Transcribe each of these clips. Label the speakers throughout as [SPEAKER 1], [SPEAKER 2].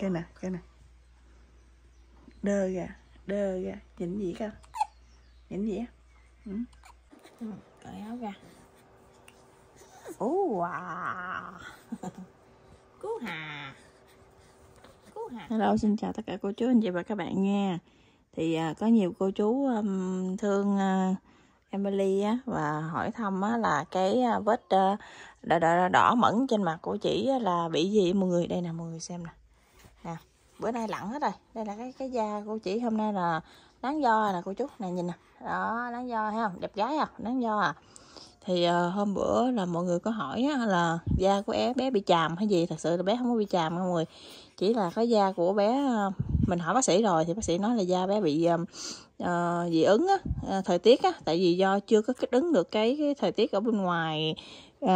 [SPEAKER 1] cái nè cái nè đơ ra đơ ra. Nhìn gì cơ? Nhìn gì á? Ừ?
[SPEAKER 2] Cởi áo ra. Ú wow. Cứu Hà. Cứu Hà.
[SPEAKER 1] Hello xin chào tất cả cô chú anh chị và các bạn nha. Thì à, có nhiều cô chú um, thương à, Emily á và hỏi thăm á là cái à, vết à, đỏ, đỏ, đỏ mẫn trên mặt của chị á, là bị gì? Mọi người đây nè mọi người xem nè nè bữa nay lặn hết rồi. Đây là cái cái da của chị hôm nay là nắng do nè cô chú. Này nhìn nè. Đó nắng do thấy không? Đẹp gái à, không nắng do à. Thì uh, hôm bữa là mọi người có hỏi á, là da của bé bé bị chàm hay gì? Thật sự là bé không có bị chàm mọi người. Chỉ là cái da của bé ờ, mình hỏi bác sĩ rồi thì bác sĩ nói là da bé bị uh, dị ứng á, uh, thời tiết á tại vì do chưa có kích ứng được cái, cái thời tiết ở bên ngoài uh,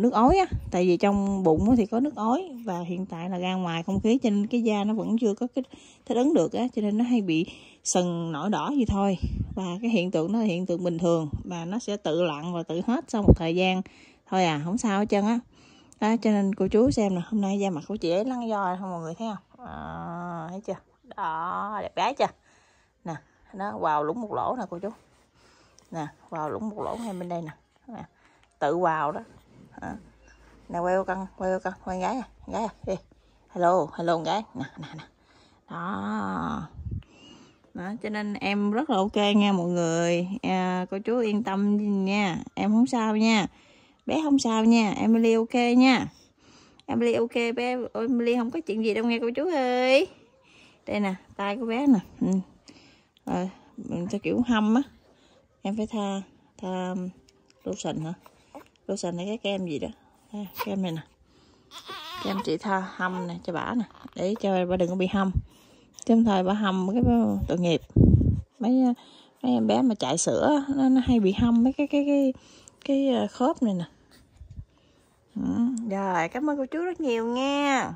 [SPEAKER 1] nước ối á. Tại vì trong bụng thì có nước ối và hiện tại là ra ngoài không khí cho nên cái da nó vẫn chưa có kích thích ứng được á cho nên nó hay bị sần nổi đỏ gì thôi. Và cái hiện tượng nó là hiện tượng bình thường và nó sẽ tự lặn và tự hết sau một thời gian thôi à không sao hết trơn á. Đó, cho nên cô chú xem nè hôm nay da mặt của chị ấy lăn do không mọi người thấy không? À, thấy chưa? Đó đẹp gái chưa? Nè nó vào lũng một lỗ nè cô chú. Nè vào lũng một lỗ ngay bên đây nè, nè. tự vào đó. À. nè quay cân quay cân quay gái à gái à đi. Hello hello gái. Nè nè nè. Đó. Đó, cho nên em rất là ok nha mọi người. À, cô chú yên tâm nha. Em không sao nha. Bé không sao nha. Emily ok nha. Emily ok bé. Emily không có chuyện gì đâu nghe cô chú ơi đây nè tay của bé nè. Ừ. rồi mình theo kiểu hâm á. Em phải tha tha um, lotion hả? Lotion này cái kem gì đó. À, kem này nè. Kem chị tha hâm nè cho bả nè. Để cho bà đừng có bị hâm. Trong thời bà hâm cái tội nghiệp. Mấy mấy em bé mà chạy sữa nó, nó hay bị hâm mấy cái cái cái cái, cái khớp này nè. Ừ. rồi cảm ơn cô chú rất nhiều nha.